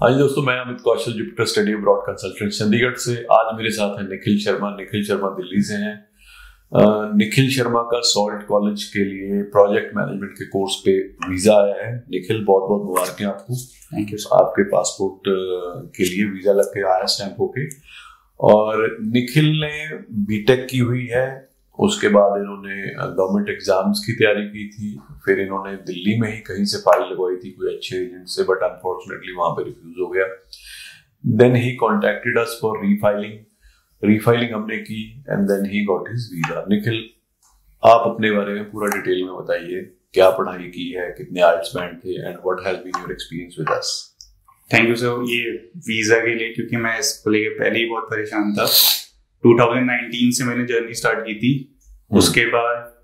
हाँ जी दोस्तों मैं Amit Kaushal Jupiter study broad consultant Chandigarh से। आज मेरे साथ है निखिल शर्मा। निखिल शर्मा दिल्ली से हैं। निखिल शर्मा का सॉल्ट कॉलेज के लिए प्रोजेक्ट मैनेजमेंट के कोर्स पे वीज़ा आया है। निखिल बहुत बहुत मुबारक आपको। थैंक यू आपके पासपोर्ट के लिए वीज़ा लग के आया स्टैंप होके। और निखिल ने बीटेक की हुई है। उसके बाद इन्होंने गवर्नमेंट एग्ज़ाम्स की तैयारी की थी, फिर इन्होंने दिल्ली में ही कहीं से फ़ाइल लगवाई थी, कोई अच्छे एजेंट से बट अनफॉर्चुनेटली वहाँ पे रिफ्यूज हो गया। Then he contacted us for refiling refiling हमने की and then he got his visa Nikhil आप अपने बारे में पूरा डिटेल में बताइए, क्या पढ़ाई की है, कितने आर्ट्स बैंड थे and what has been your experience with us thank you sir ये वीज़ा के लिए, क्योंकि मैं इसको लेके पहले ही बहुत परेशान था। 2019 से मैंने जर्नी स्टार्ट की थी। उसके बाद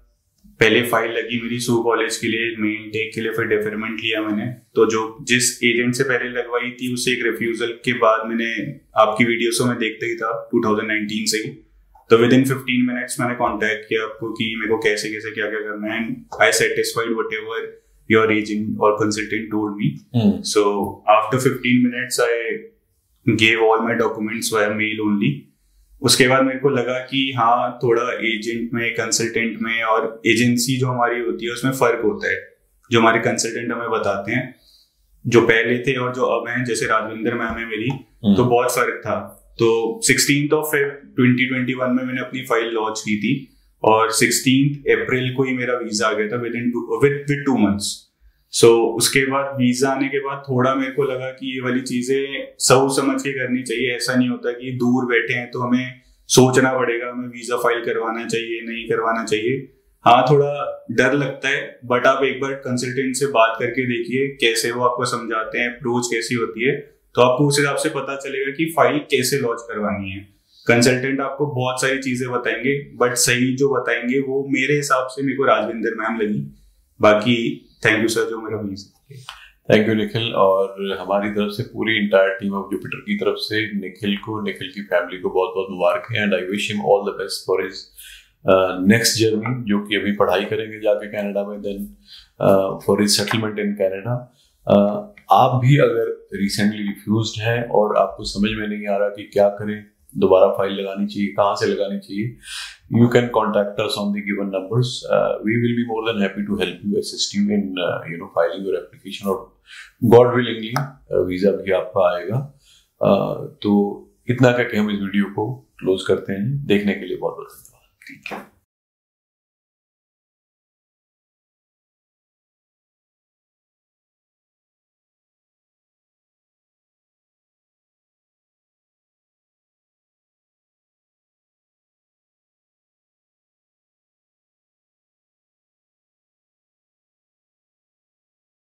पहले फ़ाइल लगी मेरी सू कॉलेज के लिए मेन टेक के लिए फिर डेफरमेंट लिया मैंने। तो जो जिस एजेंट से पहले लगवाई थी उसे एक रिफ्यूजल के बाद मैंने आपकी वीडियोस में देखते ही था 2019 से ही। तो विद इन 15 मिनट्स मैंने कांटेक्ट किया आपको कि मेरे को कैसे कैसे क्या क्या करना है। And I satisfied whatever your agent और consultant told me so after 15 minutes I gave all my documents via mail only उसके बाद मेरे को लगा कि हाँ थोड़ा एजेंट में कंसल्टेंट में और एजेंसी जो हमारी होती है उसमें फ़र्क होता है। जो हमारे कंसल्टेंट हमें बताते हैं जो पहले थे और जो अब हैं जैसे राजविंदर मैम है मेरी हम्म। तो बहुत फ़र्क था। तो sixteen of Feb twenty twenty one में मैंने अपनी फ़ाइल लॉन्च की थी और सिक्सटीन अप्रैल को ही मेरा वीज़ा आ गया था within with with two months so so, उसके बाद वीज़ा आने के बाद थोड़ा मेरे को लगा कि ये वाली चीज़ें सब समझ के करनी चाहिए। ऐसा नहीं होता कि दूर बैठे हैं तो हमें सोचना पड़ेगा हमें वीज़ा फ़ाइल करवाना चाहिए नहीं करवाना चाहिए। हाँ थोड़ा डर लगता है बट आप एक बार कंसल्टेंट से बात करके देखिए कैसे वो आपको समझाते हैं अप्रोच कैसी होती है तो आपको उस हिसाब से पता चलेगा कि फ़ाइल कैसे लॉन्च करवानी है। कंसल्टेंट आपको बहुत सारी चीज़ें बताएँगे बट सही जो बताएँगे वो मेरे हिसाब से मेरे को राजविंदर मैम लगी। बाकी थैंक यू सर जो मेरा वीज थैंक यू निखिल और हमारी तरफ़ से पूरी इंटायर टीम ऑफ़ जुपिटर की तरफ़ से निखिल को निखिल की फैमिली को बहुत बहुत मुबारक है and I wish him all the best for his next journey जो कि अभी पढ़ाई करेंगे जाके कनाडा में then for his settlement in Canada आप भी अगर रिसेंटली रिफ्यूज हैं और आपको समझ में नहीं आ रहा कि क्या करें दोबारा फ़ाइल लगानी चाहिए कहाँ से लगानी चाहिए। You can contact us on the given numbers we will be more than happy to help you assist you in you know filing your application और गॉड विलिंगली वीज़ा भी आपका आएगा। Uh, तो इतना क्या हम इस वीडियो को क्लोज करते हैं। देखने के लिए बहुत बहुत धन्यवाद